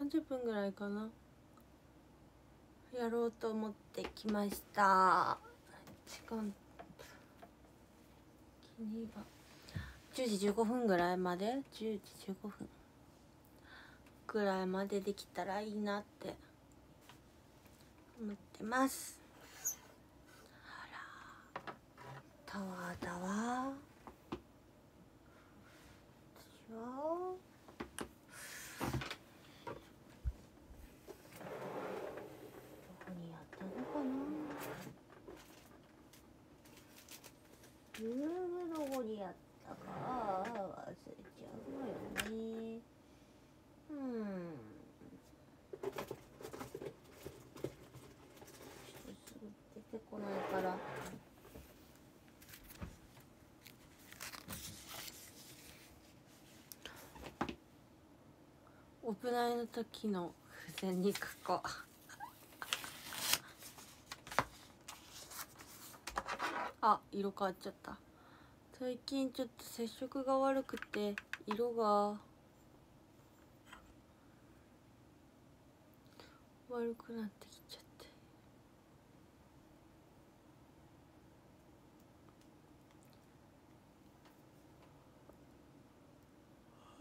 30分ぐらいかな。やろうと思ってきました。時間気には10時15分ぐらいまで？10時15分ぐらいまでできたらいいなって。思ってます。あら。タワーだわ。私はこにやったのかなうーどこにやったか忘れちゃうのよねうん。ちょっとすぐ出てこないから。オフライの時の付箋に書こう。あ色変わっちゃった。最近ちょっと接触が悪くて色が悪くなってきちゃって。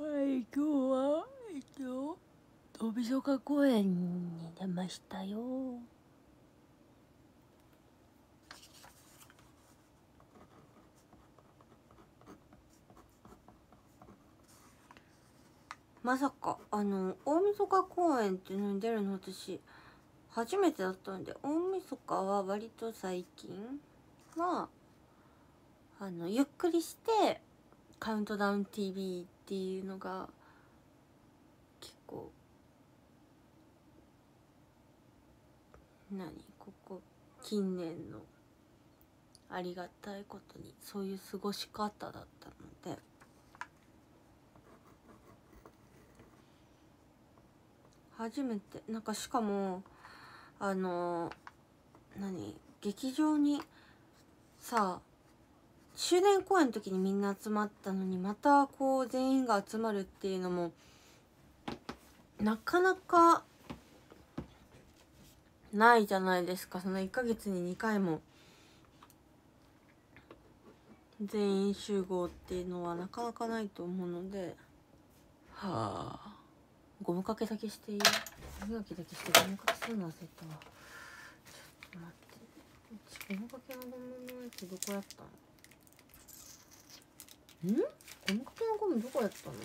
はい今日はえっと飛びか公園に出ましたよ。まさかあの大晦日公演っていうのに出るの私初めてだったんで大晦日は割と最近はあのゆっくりして「カウントダウン TV」っていうのが結構何ここ近年のありがたいことにそういう過ごし方だったので。初めてなんかしかもあの何劇場にさ終電公演の時にみんな集まったのにまたこう全員が集まるっていうのもなかなかないじゃないですか。その1ヶ月に2回も全員集合っていうのはなかなかないと思うので。はあ。ゴムかけだけしていい？歯磨きだけしてゴムかけするの忘れたわ。ちょっと待って。ちゴムかけのゴムのやつどこやったの？ん？ゴムかけのゴムどこやったの？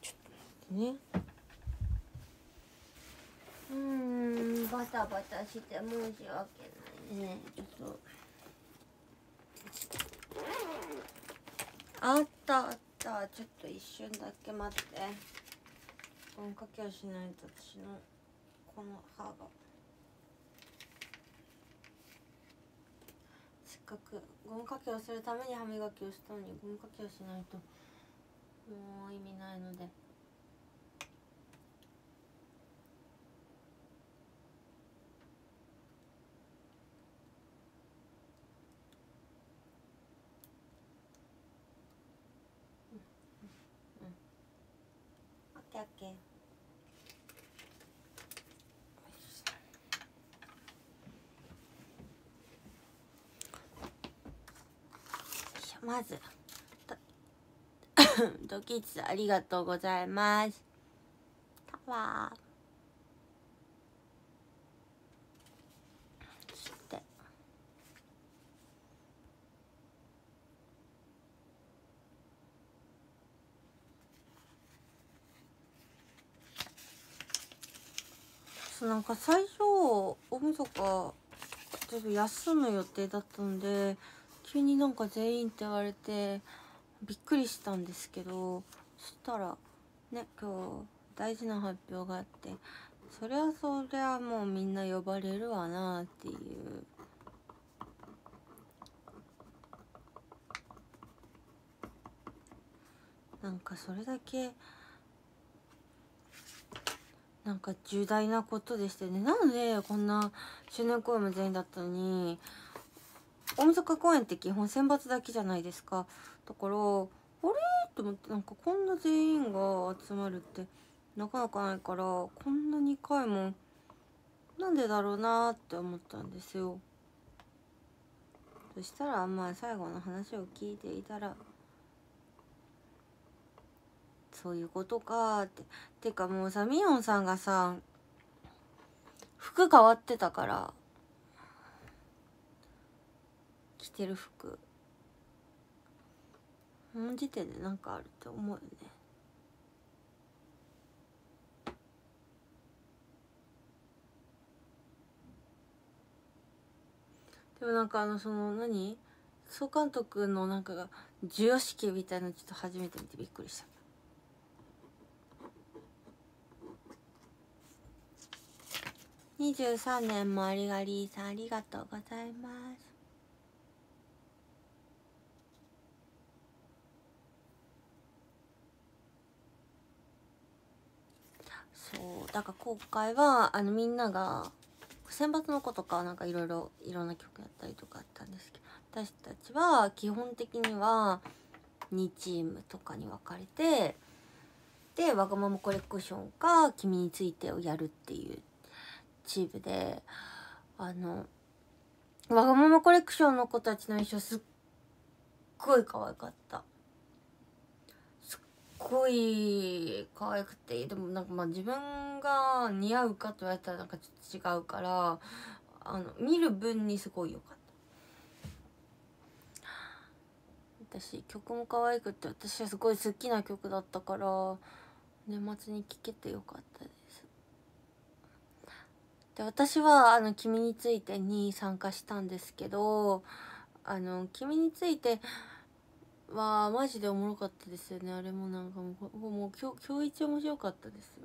ちょっと待ってね。うーんバタバタして申し訳ないね。ちょっと。あったあった。ちょっと一瞬だけ待って。音かけをしないと私のこの歯が。せっかくゴムかけをするために歯磨きをしたのにゴムかけをしないともう意味ないので。けまず。ドキッズありがとうございます。タワーそしてそうなんか最初大晦日ちょっと休む予定だったんで急になんか全員って言われてびっくりしたんですけどそしたらね今日大事な発表があってそりゃそりゃもうみんな呼ばれるわなっていう。なんかそれだけなんか重大なことでしたよね。なのでこんな周年公演も全員だったのに大晦日公演って基本選抜だけじゃないですか。だからあれ？と思ってなんかこんな全員が集まるってなかなかないからこんな2回もなんでだろうなって思ったんですよ。そしたらまあ最後の話を聞いていたらそういうことか。っててかもうさみおんさんがさ服変わってたから着てる服。この時点で何かあるって思うよね。でもなんかあのその何？総監督のなんかが授与式みたいなのちょっと初めて見てびっくりした。23年もありがりーさんありがとうございます。そうだから今回はあのみんなが選抜の子とかなんかいろいろいろんな曲やったりとかあったんですけど私たちは基本的には2チームとかに分かれてで「わがままコレクション」か「君について」をやるっていうチームであのわがままコレクションの子たちの衣装すっごい可愛かった。すっごい可愛くてでもなんかまあ自分が似合うかと言われたらなんかちょっと違うからあの見る分にすごい良かった。私曲も可愛くて私はすごい好きな曲だったから年末に聴けてよかったです。で私はあの「君について」に参加したんですけどあの「君について」はマジでおもろかったですよね。あれもなんかもうもう今日今日一面白かったです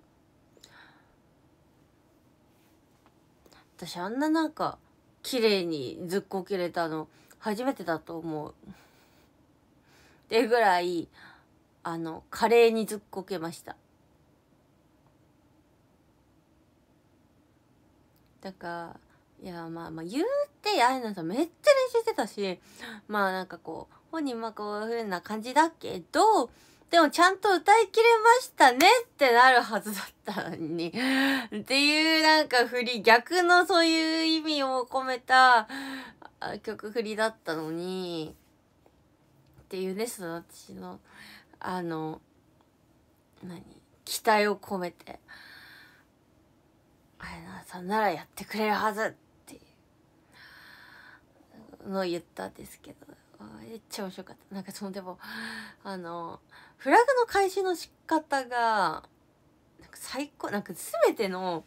私あんななんか綺麗にずっこけれたの初めてだと思う。ってぐらいあの華麗にずっこけました。だからいやまあまあ言うてあやなさんめっちゃ練習してたしまあなんかこう本人はこういう風な感じだけどでもちゃんと歌いきれましたねってなるはずだったのにっていうなんか振り逆のそういう意味を込めた曲振りだったのにっていうねその私のあの何期待を込めて。さんならやってくれるはずっていうのを言ったんですけどめっちゃ面白かった。なんかそのでもあのフラグの回収の仕方がなんか最高なんか全ての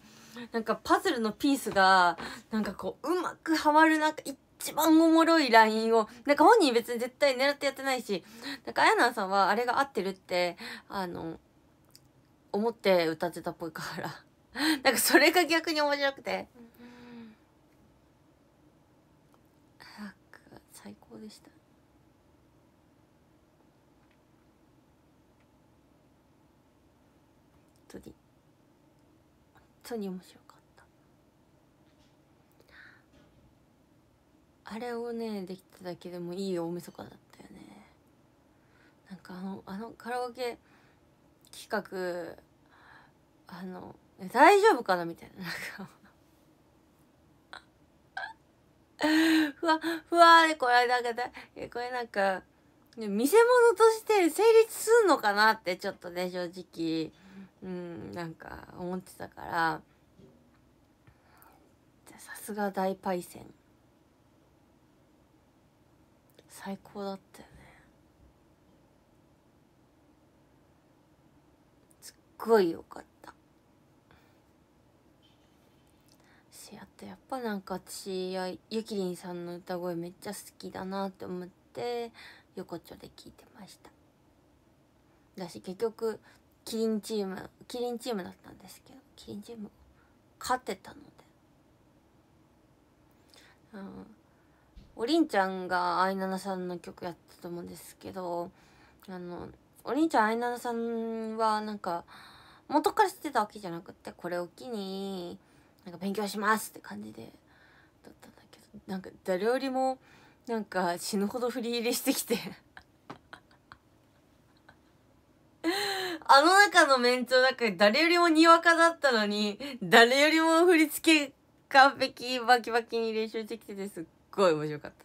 なんかパズルのピースがなんかこううまくはまるなんか一番おもろいラインをなんか本人別に絶対狙ってやってないしなんかあやなさんはあれが合ってるってあの思って歌ってたっぽいから。なんかそれが逆に面白くて。最高でした。本当に。本当に面白かった。あれをねできただけでもいい大晦日だったよね。なんかあのあのカラオケ企画あの大丈夫かな？みたいな。なんかふわふわでこれだけでこれなんか見せ物として成立すんのかなってちょっとね正直うんなんか思ってたから。さすが大パイセン。最高だったよね。すっごいよかった。しあとやっぱなんか私はゆきりんさんの歌声めっちゃ好きだなって思って横丁で聞いてました。だし結局キリンチームキリンチームだったんですけどキリンチーム勝ってたので、うん、おりんちゃんがアイナナさんの曲やったと思うんですけどあのおりんちゃんアイナナさんはなんか元から知ってたわけじゃなくてこれを機になんか勉強しますって感じでだったんだけどなんか誰よりもなんか死ぬほど振り入れしてきてあの中のメンツの中で誰よりもにわかだったのに誰よりも振り付け完璧バキバキに練習してきててすっごい面白かった。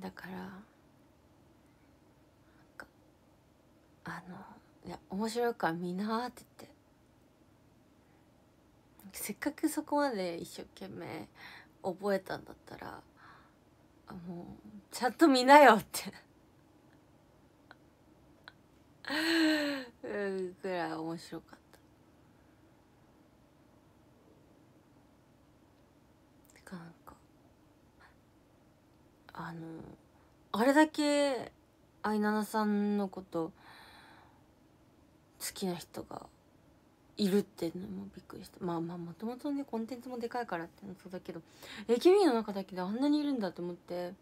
だからあのいや面白いから見なって言って。せっかくそこまで一生懸命覚えたんだったらもうちゃんと見なよって。ぐらい面白かった。てかなんかあのあれだけ愛七さんのこときな人がいるっていうのもびっくりした。まあまあもともとねコンテンツもでかいからってのそうだけど AKB の中だけであんなにいるんだと思って。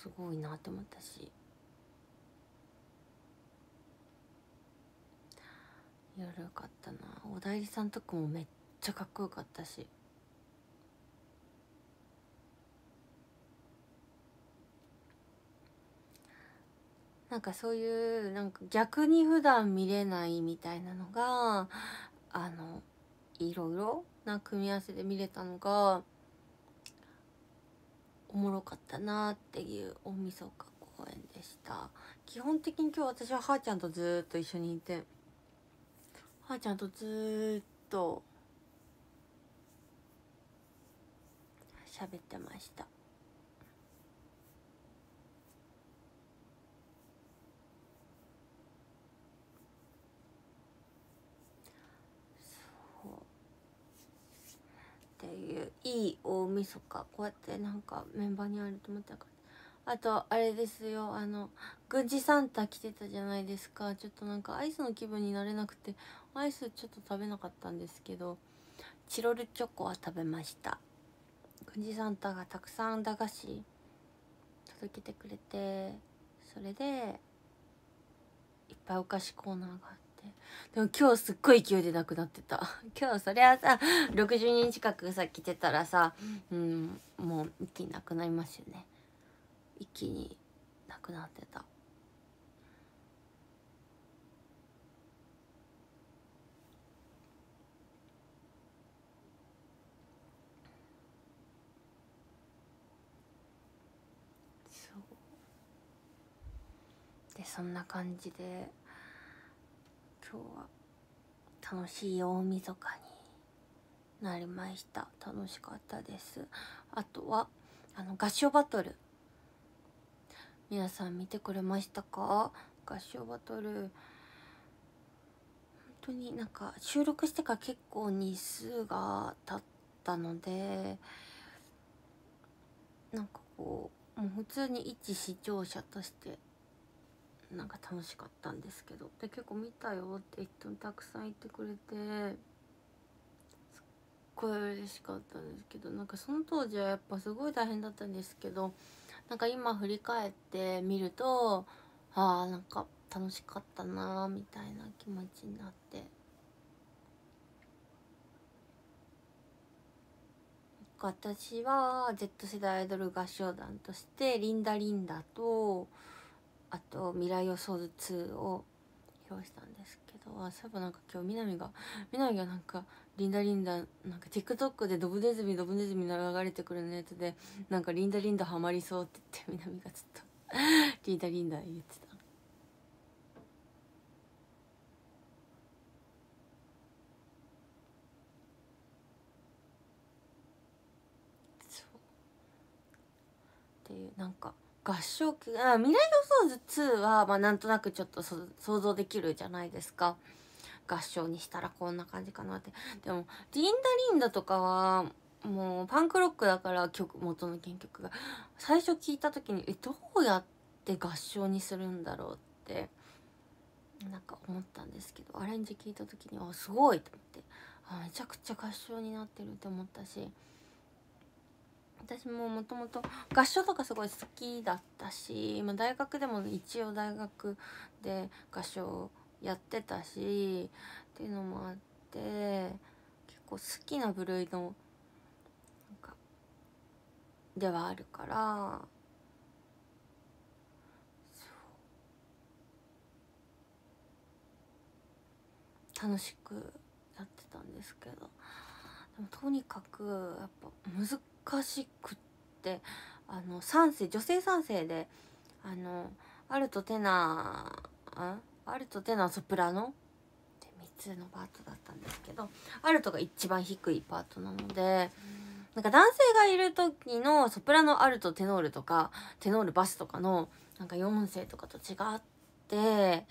すごいなって思ったし。いろいろよかったな。おだいりさんとかもめっちゃかっこよかったし。なんかそういうなんか逆に普段見れないみたいなのがあのいろいろな組み合わせで見れたのがおもろかったなっていう大晦日公演でした。基本的に今日私ははーちゃんとずっと一緒にいてはーちゃんとずっと喋ってましたっていういい大晦日こうやってなんかメンバーに会えると思ったからあとあれですよあの軍事サンタ来てたじゃないですか。ちょっとなんかアイスの気分になれなくてアイスちょっと食べなかったんですけどチロルチョコは食べました。軍事サンタがたくさん駄菓子届けてくれてそれでいっぱいお菓子コーナーがあってでも今日すっごい勢いでなくなってた。今日そりゃさ60人近くさ来てたらさうんもう一気になくなりますよね。一気になくなってた。そう。でそんな感じで。今日は楽しい大晦日になりました。楽しかったです。あとはあの合唱バトル。皆さん見てくれましたか？合唱バトル。本当になんか収録してから結構日数が経ったのでなんかこうもう普通に一視聴者としてなんか楽しかったんですけど。で結構見たよって人たくさんいてくれてすっごい嬉しかったんですけど。なんかその当時はやっぱすごい大変だったんですけどなんか今振り返ってみるとあーなんか楽しかったなーみたいな気持ちになって。私は Z 世代アイドル合唱団として「リンダリンダ」とあと「未来予想図2」を披露したんですけどあそういえばなんか今日南が南がなんか「リンダリンダ」なんか TikTok で「ドブネズミドブネズミ」流れてくるのやつでなんか「リンダリンダハマりそう」って言って南がずっと「リンダリンダ」言ってた。っていうなんか合唱曲あ未来予想図2はまあなんとなくちょっと想像できるじゃないですか。合唱にしたらこんな感じかなって。でも「リンダリンダ」とかはもうパンクロックだから曲元の原曲が最初聞いた時にえどうやって合唱にするんだろうってなんか思ったんですけどアレンジ聞いた時にあすごいと思って。あめちゃくちゃ合唱になってるって思ったし。私ももともと合唱とかすごい好きだったし、まあ、大学でも一応大学で合唱やってたしっていうのもあって結構好きな部類のなんかではあるから。楽しくやってたんですけど。でもとにかくやっぱ難しくってあの3世女性3世であのアルトテナーアルトテナーソプラノ？って3つのパートだったんですけどアルトが一番低いパートなので。なんか男性がいる時のソプラノアルトテノールとかテノールバスとかのなんか4世とかと違って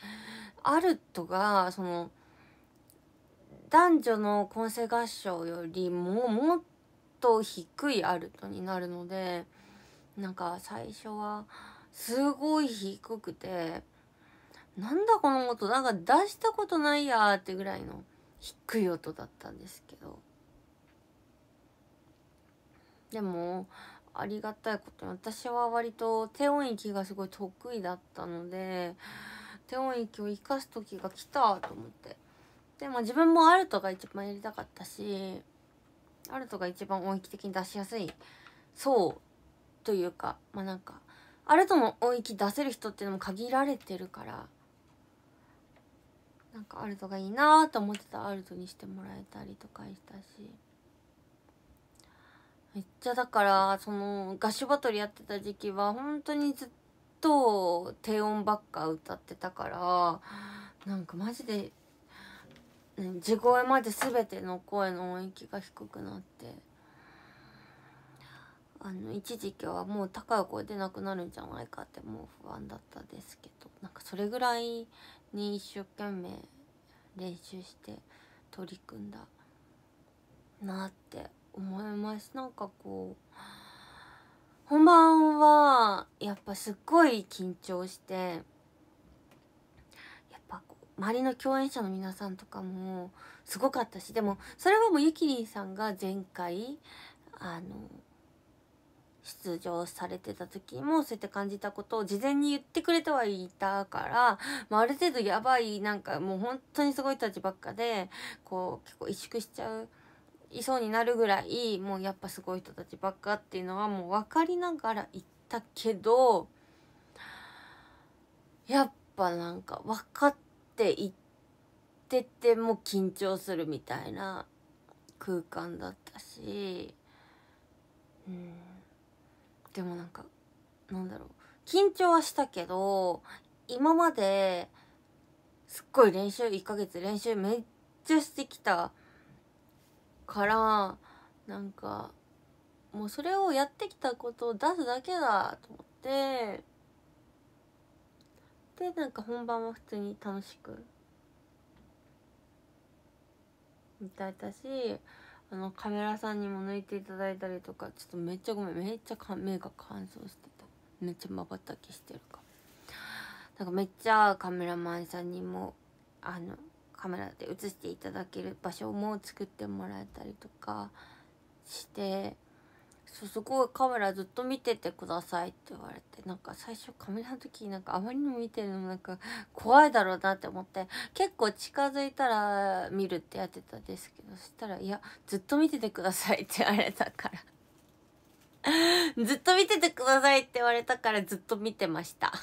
アルトがその男女の混声合唱よりももっと低いアルトになるのでなんか最初はすごい低くてなんだこの音なんか出したことないやーってぐらいの低い音だったんですけど。でもありがたいことに私は割と低音域がすごい得意だったので低音域を生かす時が来たと思って。でも自分もアルトが一番やりたかったしアルトが一番音域的に出しやすいそうというかまあなんかアルトの音域出せる人っていうのも限られてるからなんかアルトがいいなと思ってたアルトにしてもらえたりとかしたしめっちゃだからその合唱バトルやってた時期は本当にずっと低音ばっか歌ってたからなんかマジで地声まで全ての声の音域が低くなってあの一時期はもう高い声出なくなるんじゃないかってもう不安だったですけどなんかそれぐらいに一生懸命練習して取り組んだなって思います。なんかこう本番はやっぱすっごい緊張して周りの共演者の皆さんとかもすごかったしでもそれはもうゆきりんさんが前回あの出場されてた時もそうやって感じたことを事前に言ってくれてはいたから、まあ、ある程度やばいなんかもう本当にすごい人たちばっかでこう結構萎縮しちゃういそうになるぐらいもうやっぱすごい人たちばっかっていうのはもう分かりながら言ったけどやっぱなんか分かってって言ってても緊張するみたいな空間だったし。うん。でもなんかなんだろう。緊張はしたけど今まですっごい練習1ヶ月練習めっちゃしてきたからなんかもうそれをやってきたことを出すだけだと思ってでなんか本番は普通に楽しく歌えたしあのカメラさんにも抜いていただいたりとかちょっとめっちゃごめんめっちゃ目が乾燥してた。めっちゃまばたきしてるか。なんかめっちゃカメラマンさんにもあのカメラで映していただける場所も作ってもらえたりとかしてそうすごいカメラずっと見ててくださいって言われてなんか最初カメラの時なんかあまりにも見てるのもなんか怖いだろうなって思って結構近づいたら見るってやってたんですけどそしたら「いやずっと見ててください」って言われたから。ずっと見ててくださいって言われたからずっと見てました。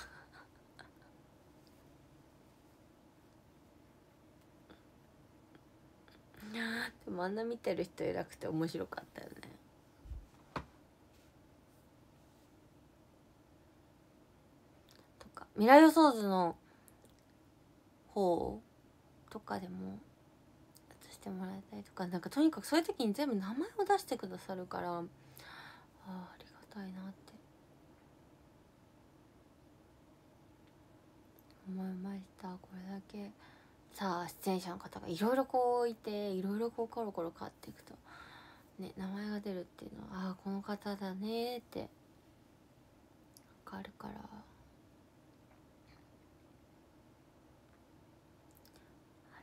でもあんな見てる人偉くて面白かったよね。未来予想図の方とかでも映してもらえたりとかなんかとにかくそういう時に全部名前を出してくださるからあありがたいなって思いました。これだけさあ出演者の方がいろいろこういていろいろこうコロコロ変わっていくと。ね名前が出るっていうのはああこの方だねって。分かるから。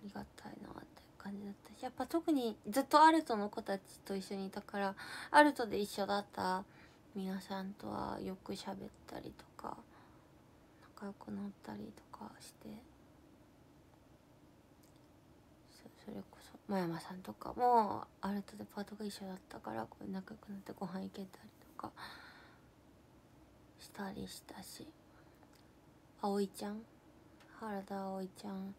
りがたいなって感じだったしやっぱ特にずっとアルトの子たちと一緒にいたからアルトで一緒だった皆さんとはよく喋ったりとか仲良くなったりとかしてそれこそ真山さんとかもアルトでパートが一緒だったからこう仲良くなってご飯行けたりとかしたりしたし葵ちゃん原田葵ちゃん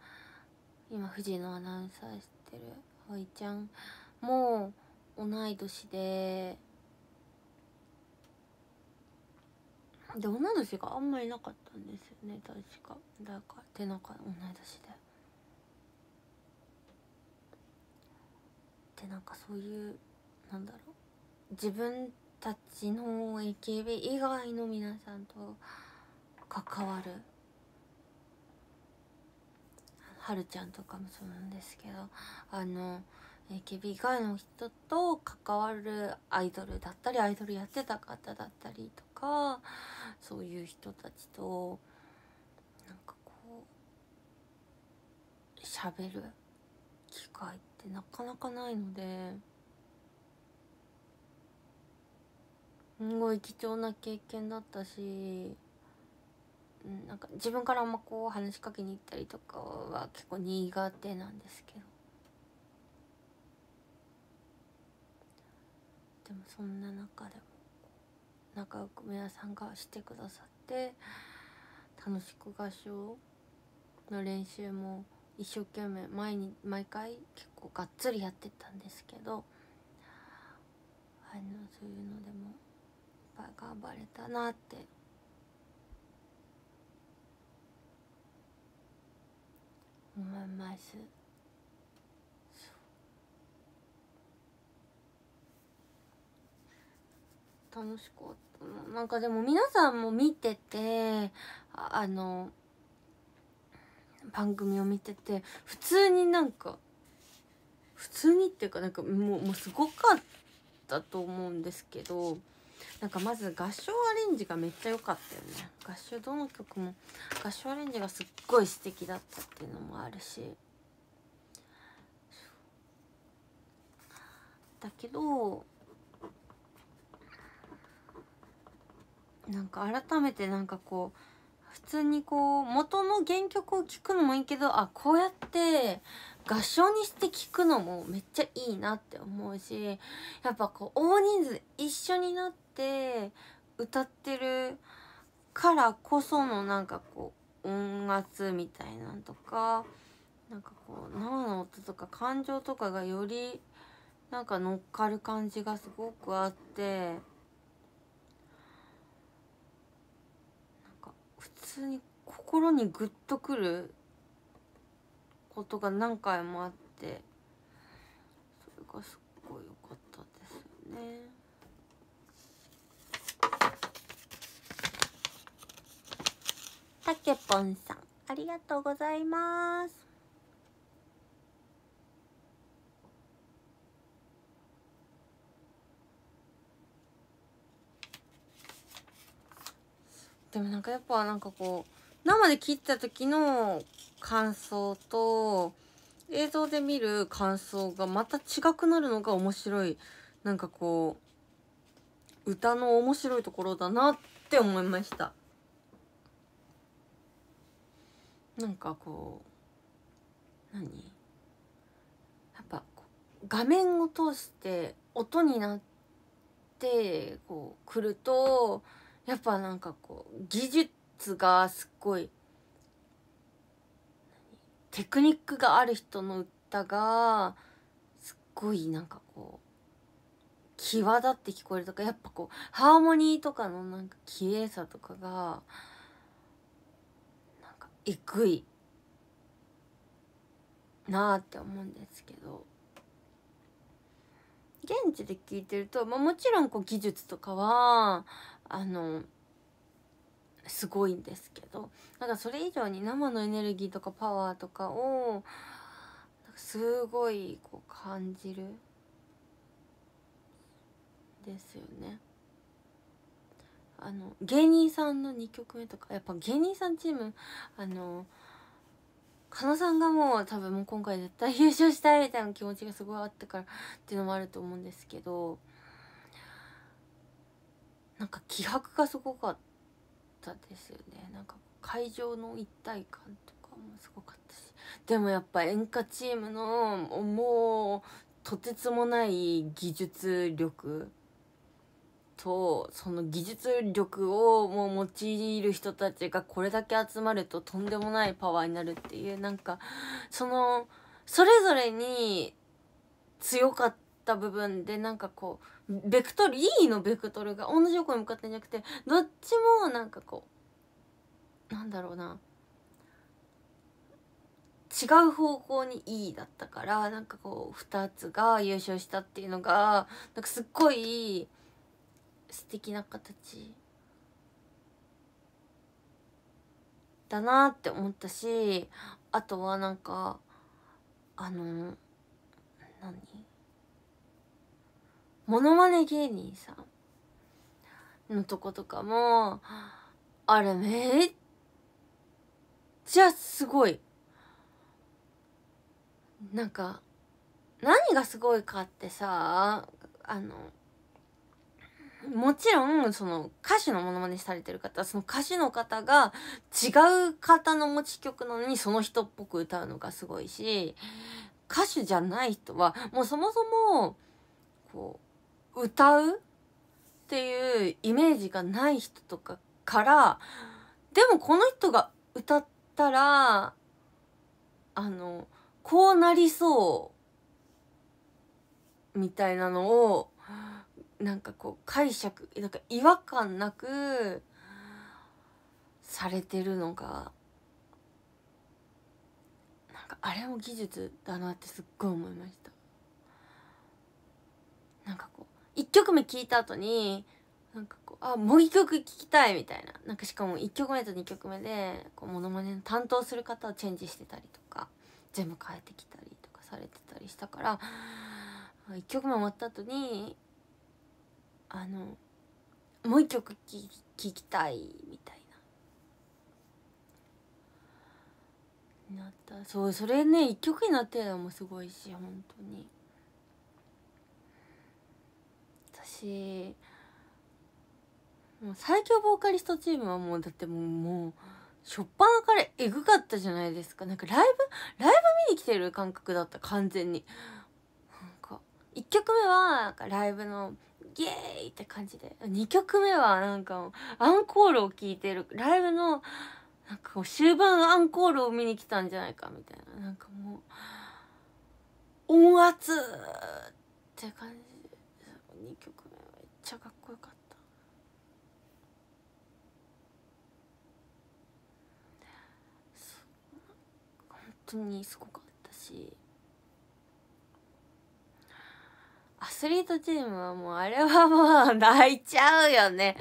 今藤野アナウンサーしてる葵ちゃんもう同い年で。で同い年があんまりなかったんですよね確か。だから手中同い年で。でなんかそういうなんだろう。自分たちの AKB 以外の皆さんと関わるはるちゃんとかもそうなんですけどあの AKB 以外の人と関わるアイドルだったりアイドルやってた方だったりとかそういう人たちとなんかこう喋る機会ってなかなかないのですごい貴重な経験だったしうん、なんか自分からあんまこう話しかけに行ったりとかは結構苦手なんですけど。でもそんな中でも仲良く皆さんがしてくださって楽しく合唱の練習も一生懸命毎に毎回結構がっつりやってたんですけどあのそういうのでもやっぱい頑張れたなって思います。楽しかったな。なんかでも皆さんも見ててあの番組を見てて普通になんか普通にっていうかなんかもうもうすごかったと思うんですけどなんかまず合唱アレンジがめっちゃ良かったよね。合唱どの曲も合唱アレンジがすっごい素敵だったっていうのもあるし。だけどなんか改めてなんかこう普通にこう元の原曲を聴くのもいいけどあこうやって合唱にして聴くのもめっちゃいいなって思うしやっぱこう大人数一緒になって歌ってるからこそのなんかこう音圧みたいなんとかなんかこう生の音とか感情とかがよりなんか乗っかる感じがすごくあってなんか普通に心にグッとくることが何回もあってそれがすっごい良かったですよね。たけぽんさんありがとうございます。でもなんかやっぱなんかこう生で聞いた時の感想と映像で見る感想がまた違くなるのが面白いなんかこう歌の面白いところだなって思いましたなんかこう何？やっぱ画面を通して音になってこう来るとやっぱなんかこう技術がすっごいテクニックがある人の歌がすっごいなんかこう際立って聞こえるとかやっぱこうハーモニーとかのなんか綺麗さとかがえぐい。なあって思うんですけど。現地で聞いてると、まあ、もちろんこう技術とかはあのすごいんですけど。なんかそれ以上に生のエネルギーとかパワーとかをすごいこう感じる。ですよね。あの芸人さんの2曲目とかやっぱ芸人さんチームあの狩野さんがもう多分もう今回絶対優勝したいみたいな気持ちがすごいあったからっていうのもあると思うんですけどなんか気迫がすごかったですよね。なんか会場の一体感とかかもすごかったし。でもやっぱ演歌チームのもうとてつもない技術力とその技術力をもう用いる人たちがこれだけ集まるととんでもないパワーになるっていうなんかそのそれぞれに強かった部分でなんかこうベクトル E のベクトルが同じ方向に向かってんじゃなくてどっちもなんかこうなんだろうな。違う方向に E だったからなんかこう2つが優勝したっていうのがなんかすっごい素敵な形だなって思ったしあとはなんかあの何？モノマネ芸人さんのとことかもあれめっちゃすごい。なんか何がすごいかってさあのもちろんその歌手のものまねされてる方その歌手の方が違う方の持ち曲なのにその人っぽく歌うのがすごいし歌手じゃない人はもうそもそもこう歌うっていうイメージがない人とかからでもこの人が歌ったらあのこうなりそうみたいなのをなんかこう解釈なんか違和感なくされてるのがなんかあれも技術だなってすっごい思いました。なんかこう1曲目聴いた後になんかこうあもう1曲聴きたいみたいな。なんかしかも1曲目と2曲目でこうモノマネの担当する方をチェンジしてたりとか全部変えてきたりとかされてたりしたから1曲目終わった後にあのもう一曲聴きたいみたいな。なった。そうそれね一曲になってるのもすごいし本当に。私もう最強ボーカリストチームはもうだってもうもう初っ端からエグかったじゃないですか。なんかライブライブ見に来てる感覚だった完全に。なんか1曲目はなんかライブのイエーイって感じで。2曲目はなんかアンコールを聴いてる。ライブのなんかう終盤アンコールを見に来たんじゃないかみたいな。なんかもう音圧って感じ。で2曲目めっちゃかっこよかった。本当にすごかったし。アスリートチームはもうあれはもう泣いちゃうよね。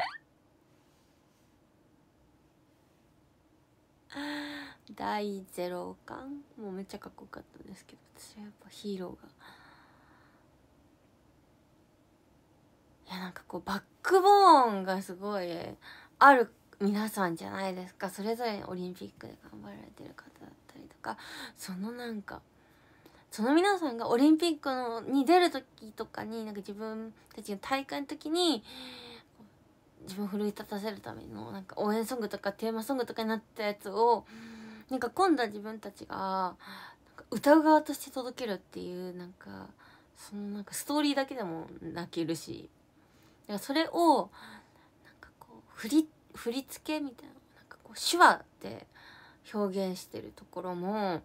第0巻もうめっちゃかっこよかったんですけど私はやっぱヒーローが。いやなんかこうバックボーンがすごいある皆さんじゃないですか。それぞれオリンピックで頑張られてる方だったりとか。そのなんかその皆さんがオリンピックのに出る時とかになんか自分たちの大会の時に自分を奮い立たせるためのなんか応援ソングとかテーマソングとかになったやつをなんか今度は自分たちがなんか歌う側として届けるっていうなんかそのなんかストーリーだけでも泣けるしだかそれをなんかこう振り振り付けみたいななんかこう手話で表現してるところも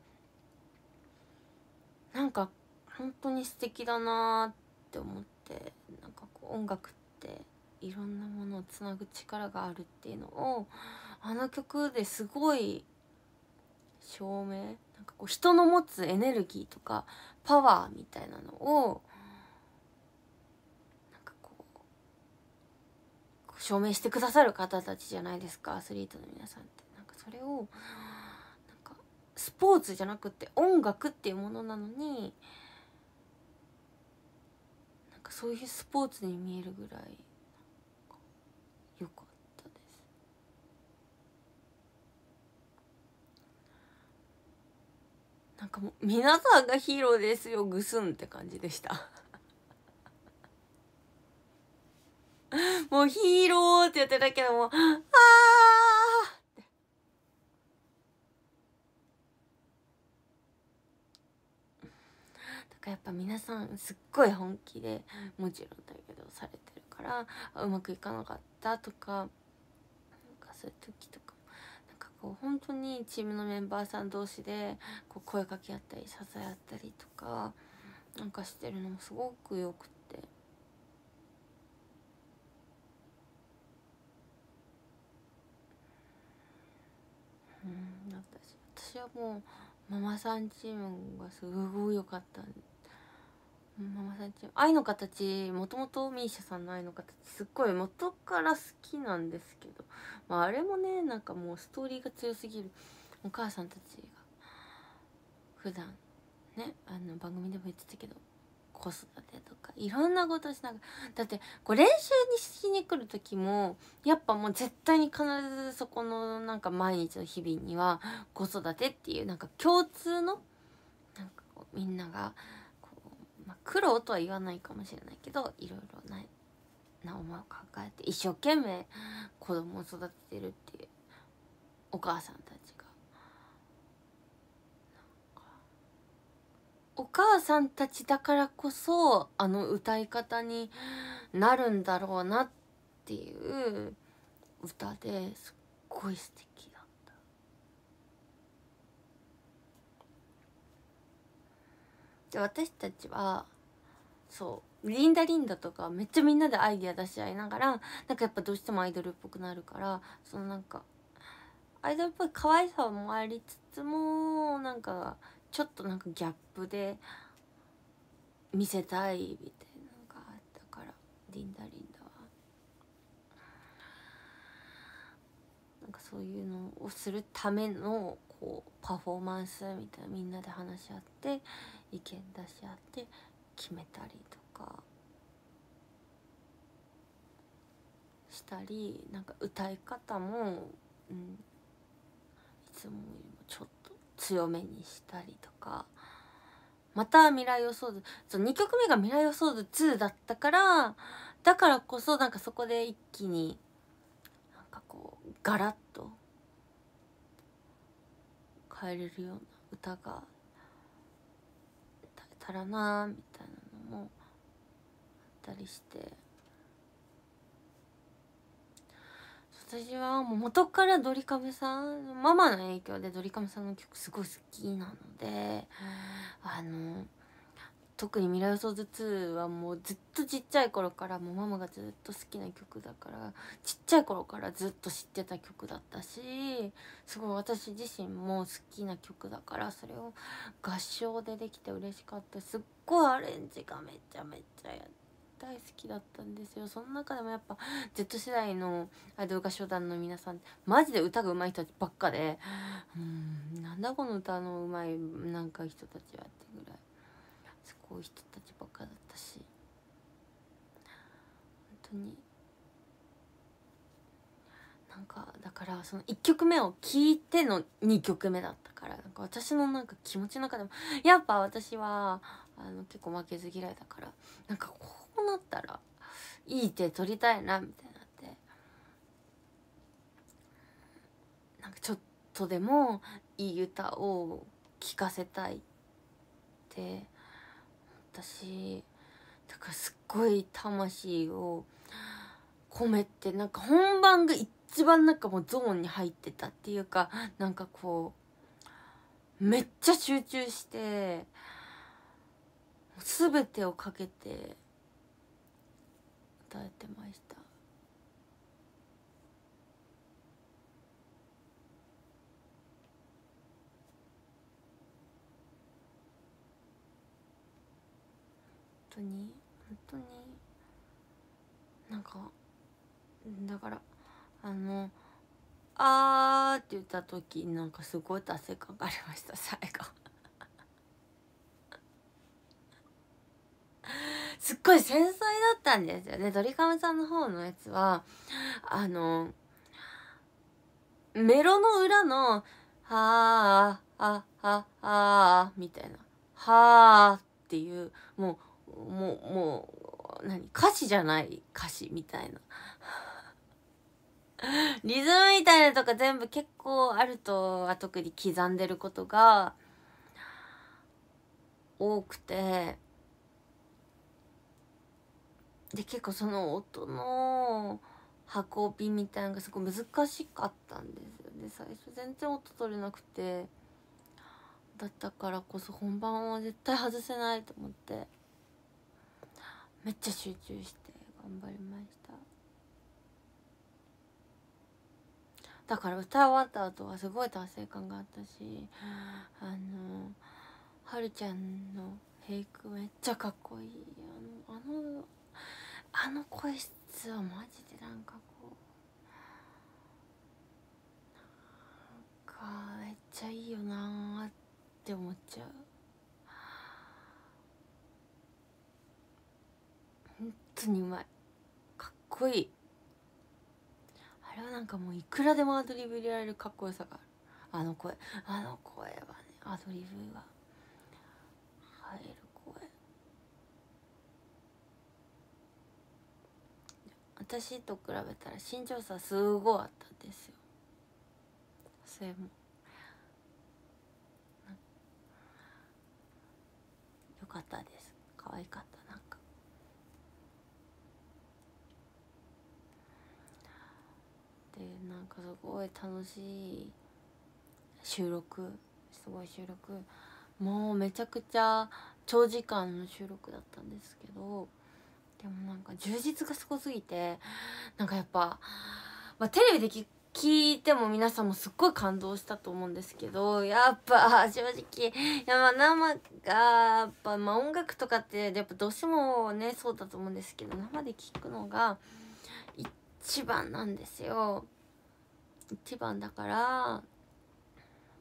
なんか本当に素敵だなって思ってなんかこう音楽っていろんなものをつなぐ力があるっていうのをあの曲ですごい証明なんかこう人の持つエネルギーとかパワーみたいなのをなんかこう証明してくださる方たちじゃないですかアスリートの皆さんって。なんかそれをスポーツじゃなくて音楽っていうものなのになんかそういうスポーツに見えるぐらい良かったです。なんかもう皆さんがヒーローですよグスンって感じでした。もうヒーローって言ってたけどもああやっぱ皆さんすっごい本気でもちろんだけどされてるからうまくいかなかったとかなんかそういう時とかなんかこう本当にチームのメンバーさん同士でこう声かけ合ったり支え合ったりとかなんかしてるのもすごくよくて。うん、私私はもうママさんチームがすごい良かったんでママさんチーム愛の形。もともとミーシャさんの愛の形。すっごい元から好きなんですけど、まあ、あれもねなんかもうストーリーが強すぎる。お母さんたちが普段ねあの番組でも言ってたけど子育てとかいろんなことしながら。だってこう練習にしに来る時もやっぱもう絶対に必ずそこのなんか毎日の日々には子育てっていうなんか共通のなんかこうみんなが、苦労とは言わないかもしれないけどいろいろな思いを抱えて一生懸命子供を育ててるっていうお母さんたちが。お母さんたちだからこそあの歌い方になるんだろうなっていう歌ですっごい素敵だった。で私たちはそう。リンダリンダとかめっちゃみんなでアイディア出し合いながらなんかやっぱどうしてもアイドルっぽくなるからそのなんかアイドルっぽい可愛さもありつつもなんかちょっとなんかギャップで見せたいみたいなのがあったからリンダリンダは。なんかそういうのをするためのこうパフォーマンスみたいなみんなで話し合って意見出し合って決めたりとかしたりなんか歌い方も、うん、いつもよりもちょっと強めにしたりとか。また未来予想図。そう2曲目が未来予想図2だったからだからこそなんかそこで一気になんかこうガラッと変えれるような歌が歌えたらなみたいな。もあったりして。私はもう元からドリカムさんママの影響でドリカムさんの曲すごい好きなのであの特に「未来予想図2」はもうずっとちっちゃい頃からもうママがずっと好きな曲だからちっちゃい頃からずっと知ってた曲だったしすごい私自身も好きな曲だからそれを合唱でできて嬉しかったすっごいアレンジがめちゃめちゃや。大好きだったんですよその中でもやっぱ Z 世代のアイドル合唱団の皆さんマジで歌が上手い人たちばっかでうんなんだこの歌の上手いなんか人たちはってぐらいすごい人たちばっかだったし。本当に。なんかだからその1曲目を聴いての2曲目だったからなんか私のなんか気持ちの中でもやっぱ私はあの結構負けず嫌いだからなんかこうなったらいい手取りたいなみたいになって。なんかちょっとでもいい歌を聴かせたいって私だからすっごい魂を込めてなんか本番が一番なんかもうゾーンに入ってたっていうかなんかこうめっちゃ集中して全てをかけて歌えてました本当に本当になんかだからあの「あー」って言った時なんかすごい達成感がありました 最後。すっごい繊細だったんですよねドリカムさんの方のやつはあのメロの裏の「はああああみたいな「はあ」っていうもうもうもう何歌詞じゃない歌詞みたいな。リズムみたいなとか全部結構あるとは特に刻んでることが多くて。で結構その音の運びみたいなのがすごい難しかったんですよね。最初全然音取れなくて。だったからこそ本番は絶対外せないと思って。めっちゃ集中して頑張りました。だから歌終わった後はすごい達成感があったしあのはるちゃんのフェイクめっちゃかっこいい。あのあのあの声質はマジでなんかこうなんかめっちゃいいよなーって思っちゃう本当にうまいかっこいい。あれはなんかもういくらでもアドリブ入れられるかっこよさがある。あの声あの声はねアドリブが入る声。私と比べたら身長差すごいあったんですよ。それもよかったです。可愛かったなんかでなんかすごい楽しい収録すごい収録。もうめちゃくちゃ長時間の収録だったんですけどでもなんか充実がすごすぎてなんかやっぱ、まあ、テレビで聞いても皆さんもすっごい感動したと思うんですけどやっぱ正直いやまあ生がやっぱまあ音楽とかってやっぱどうしてもねそうだと思うんですけど生で聞くのが一番なんですよ。一番だから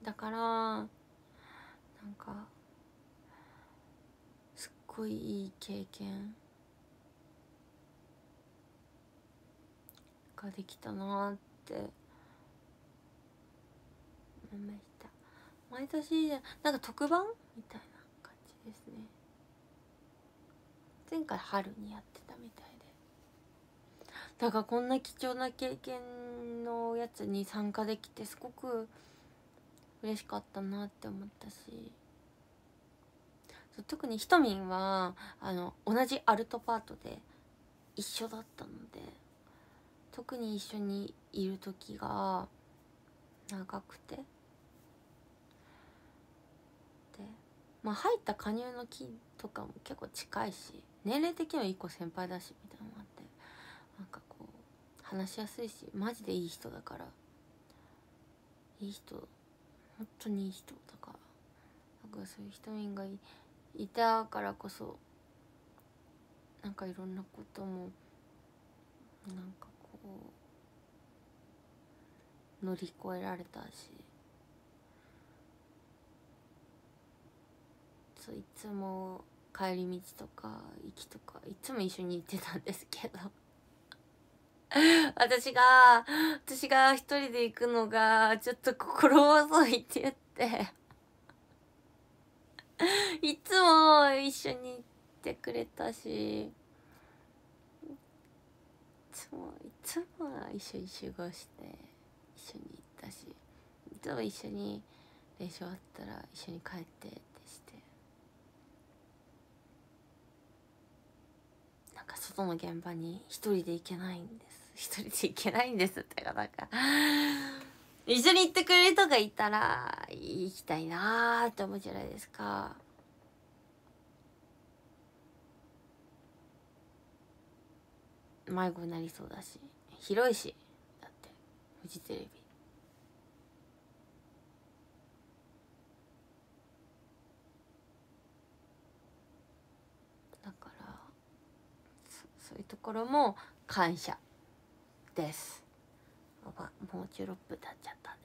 だからなんかすっごいいい経験ができたなって思いました。毎年なんか特番みたいな感じですね。前回春にやってたみたいだからこんな貴重な経験のやつに参加できてすごく嬉しかったなって思ったし。特にひとみんはあの同じアルトパートで一緒だったので特に一緒にいる時が長くて。でまあ入った加入の木とかも結構近いし年齢的には1個先輩だしみたいなのもあってなんか話しやすいしマジでいい人だから。いい人。本当にいい人だから。なんかそういう人みんがいたからこそなんかいろんなこともなんかこう乗り越えられたし。そういつも帰り道とか行きとかいつも一緒に行ってたんですけど。私が私が一人で行くのがちょっと心細いって言って。いつも一緒に行ってくれたし。いつもいつも一緒に集合して一緒に行ったし。いつも一緒に練習終わったら一緒に帰ってってして。なんか外の現場に一人で行けないんです。一人で行けないんですってかなんか。一緒に行ってくれる人がいたら行きたいなーって思うじゃないですか。迷子になりそうだし。広いしだって。フジテレビ。だからそういうところも感謝。です。あもう16分経っちゃったね。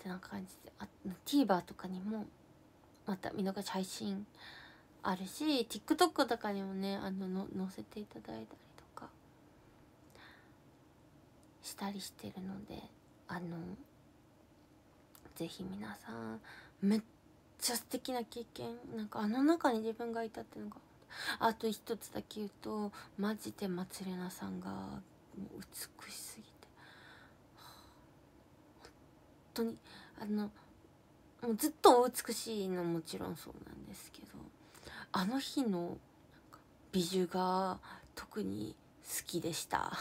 ってな感じであ TVer とかにもまた見逃し配信あるし TikTok とかにもねあのの載せていただいたりとかしたりしてるのであのぜひ皆さんめっちゃ素敵な経験なんかあの中に自分がいたっていうのがあと一つだけ言うとマジで松玲奈さんがもう美しすぎて、はあ、本当にあのもうずっと美しいのもちろんそうなんですけどあの日の美女が特に好きでした。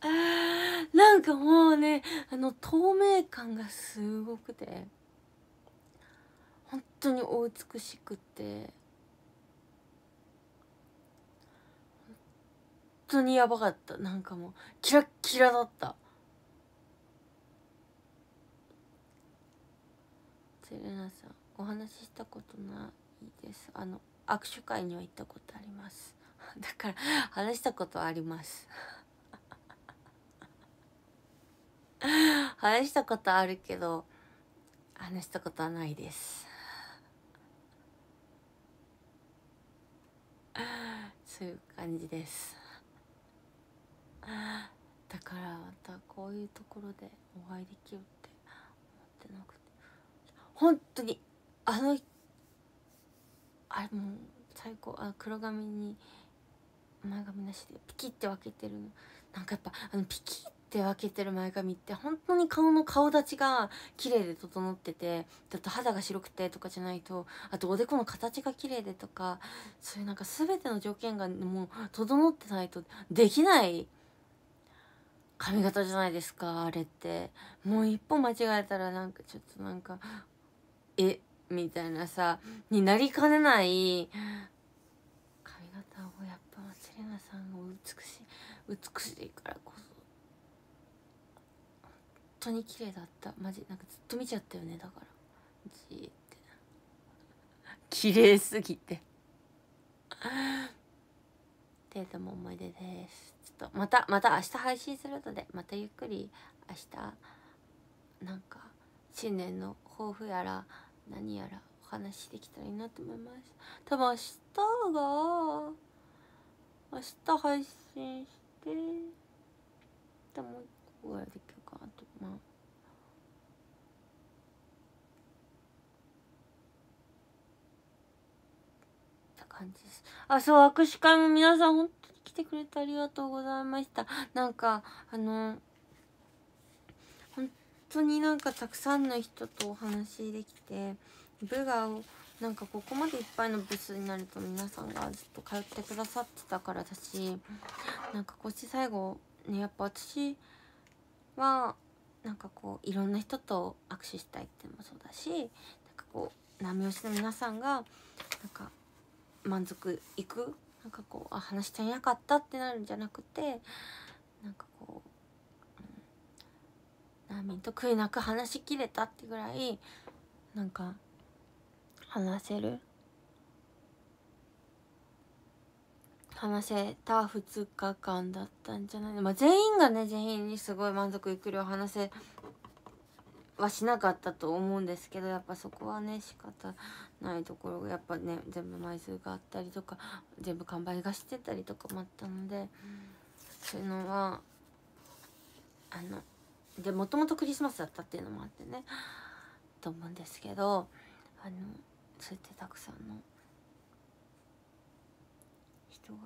なんかもうねあの透明感がすごくて本当にお美しくて。当にやばかった。なんかもうキラッキラだった。セレナさんお話ししたことないです。あの握手会には行ったことあります。だから話したことあります。話したことあるけど話したことはないです。そういう感じです。だからまたこういうところでお会いできるって思ってなくて本当にあのあれもう最高あ黒髪に前髪なしでピキって分けてるのなんかやっぱあのピキって分けてる前髪って本当に顔の顔立ちが綺麗で整っててだと肌が白くてとかじゃないとあとおでこの形が綺麗でとかそういうなんか全ての条件がもう整ってないとできない髪型じゃないですかあれって。もう一歩間違えたらなんかちょっとなんかえみたいなさになりかねない。髪型をやっぱセレナさんが美しい美しいからこそ。本当に綺麗だった。マジなんかずっと見ちゃったよねだから。じーって。綺麗すぎて。デートも思い出です。とまたまた明日配信するのでまたゆっくり明日なんか新年の抱負やら何やらお話できたらいいなと思います。多分明日が明日配信してでもう一個ぐらいできるかなとまあ。って感じです。あそう握手会も皆さん本来てくれてありがとうございました。なんかあの本当になんかたくさんの人とお話できて部がなんかここまでいっぱいのブスになると皆さんがずっと通ってくださってたからだしなんかこうして最後ねやっぱ私はなんかこういろんな人と握手したいっていうのもそうだしなんかこう波押しの皆さんがなんか満足いくなんかこうあ話してなかったってなるんじゃなくてなんかこう、うん、ナーミンと悔いなく話しきれたってぐらいなんか話せる。話せた2日間だったんじゃない。まあ全員がね全員にすごい満足いく量話せはしなかったと思うんですけどやっぱそこはね仕方ないところがやっぱね全部枚数があったりとか全部完売がしてたりとかもあったので、そういうのはあのでもともとクリスマスだったっていうのもあってねと思うんですけどあのそうやってたくさんの人が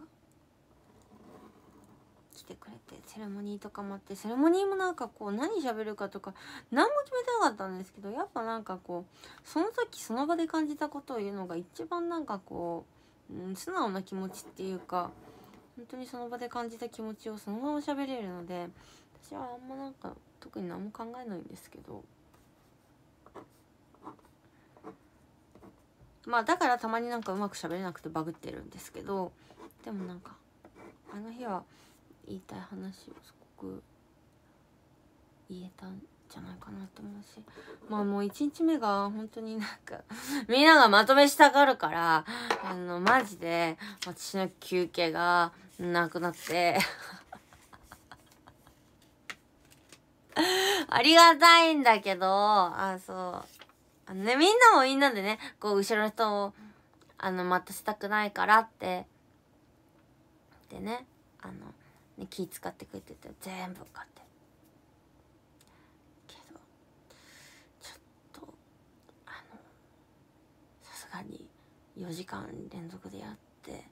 てくれてセレモニーとかもあってセレモニーもなんかこう何喋るかとか何も決めてなかったんですけどやっぱなんかこうその時その場で感じたことを言うのが一番なんかこう、うん、素直な気持ちっていうか本当にその場で感じた気持ちをそのまま喋れるので私はあんまなんか特に何も考えないんですけど。まあだからたまになんかうまく喋れなくてバグってるんですけどでもなんかあの日は言いたい話をすごく言えたんじゃないかなと思うし。まあもう1日目が本当になんか みんながまとめしたがるからあのマジで私の休憩がなくなって。ありがたいんだけどあそう。あのね、みんなもみんなでね、こう、後ろの人を、あの、待たせたくないからって、でね、あの、ね、気使ってくれてて、全部買って。けど、ちょっと、あの、さすがに4時間連続でやって、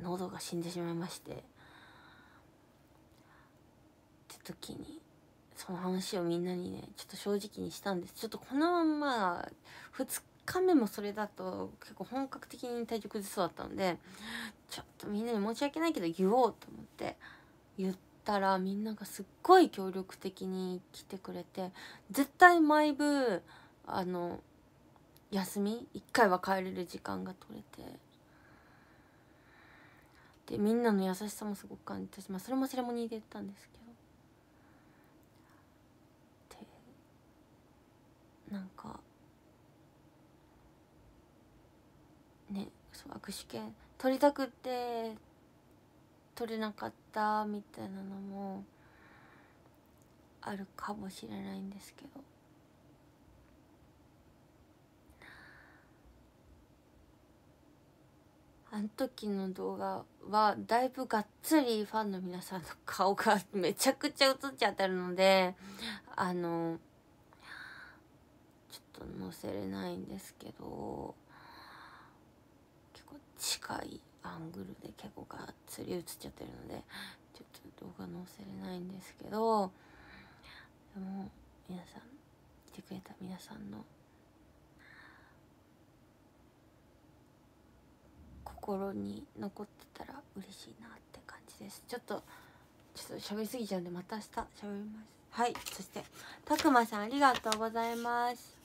喉が死んでしまいまして、って時に、その話をみんなにねちょっと正直にしたんですちょっとこのまま2日目もそれだと結構本格的に体調崩しそうだったのでちょっとみんなに申し訳ないけど言おうと思って言ったらみんながすっごい協力的に来てくれて絶対毎部あの休み1回は帰れる時間が取れてでみんなの優しさもすごく感じたし、まあ、それもセレモニーで言ったんですけど。でなんかねそう握手券取りたくて取れなかったみたいなのもあるかもしれないんですけど。あの時の動画はだいぶがっつりファンの皆さんの顔がめちゃくちゃ映っちゃってるのであのちょっと載せれないんですけど。近いアングルで結構がっつり映っちゃってるのでちょっと動画載せれないんですけどでも皆さん来てくれた皆さんの心に残ってたら嬉しいなって感じです。ちょっとちょっと喋りすぎちゃうんでまた明日喋ります。はいそしてたくまさんありがとうございます。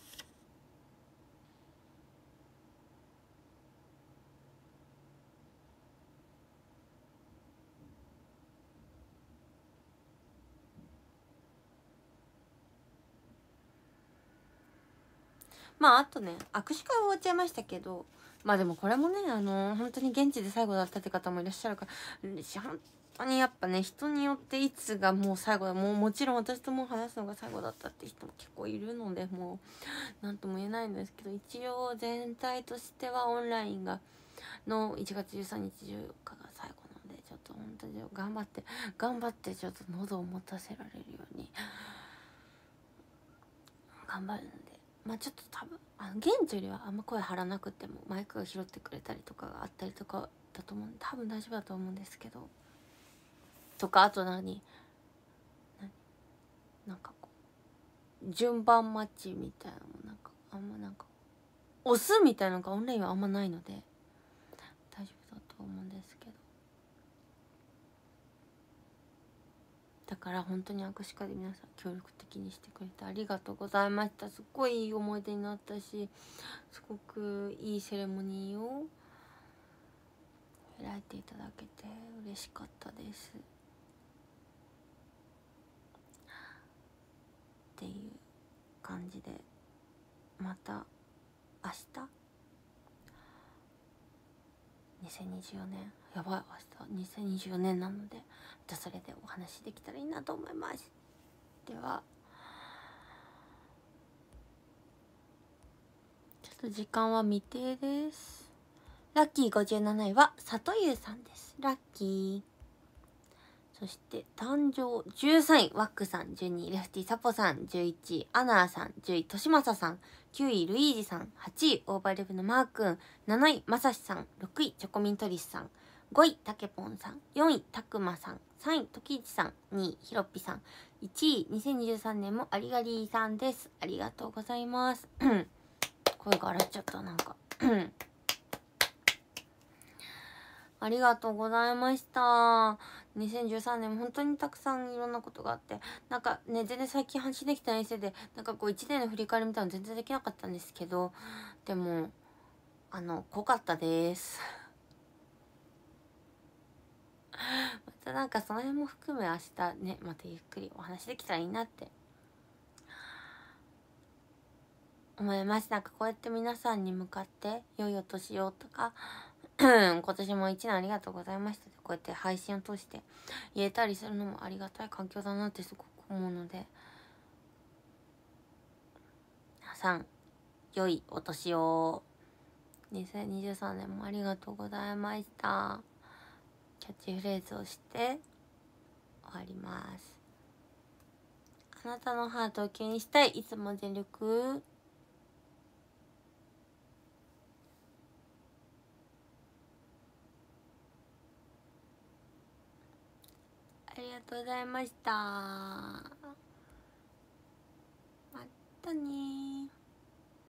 まああとね握手会終わっちゃいましたけどまあでもこれもねあの本当に現地で最後だったって方もいらっしゃるから本当にやっぱね人によっていつがもう最後だもうもちろん私とも話すのが最後だったって人も結構いるのでもう何とも言えないんですけど一応全体としてはオンラインがの1月13日14日が最後なのでちょっと本当に頑張って頑張ってちょっと喉を持たせられるように頑張るんでまあちょっと多分あの現地よりはあんま声張らなくてもマイクが拾ってくれたりとかがあったりとかだと思う多分大丈夫だと思うんですけど。とかあと何？何？なんかこう順番待ちみたいなのもなんかあんまなんか押すみたいなのがオンラインはあんまないので大丈夫だと思うんですけどだから本当に握手会で皆さん協力的にしてくれてありがとうございました。すっごいいい思い出になったしすごくいいセレモニーを開いていただけて嬉しかったです。っていう感じでまた明日？2024年。やばい。明日2024年なのでじゃそれでお話できたらいいなと思います。ではちょっと時間は未定です。ラッキー57位は里優さんです。ラッキー。そして誕生13位ワックさん12位レフティサポさん11位アナーさん10位としまささん9位ルイージさん8位オーバーレブのマー君7位まさしさん6位チョコミントリスさん。5位たけぽんさん。4位たくまさん。3位ときいちさん。2位ひろっぴさん。1位2023年もありがりーさんです。ありがとうございます。声が荒っちゃったなんか。ありがとうございました。2013年も本当にたくさんいろんなことがあって。なんかね全然最近話できてないせいでなんかこう1年の振り返りみたいなの全然できなかったんですけど。でもあの濃かったです。またなんかその辺も含め明日ねまたゆっくりお話できたらいいなって。思います。なんかこうやって皆さんに向かって「良いお年を」とか 今年も一年ありがとうございましたってこうやって配信を通して言えたりするのもありがたい環境だなってすごく思うので。皆さん良いお年を。2023年もありがとうございました。キャッチフレーズをして終わります。あなたのハートを気にしたいいつも全力。ありがとうございました。またね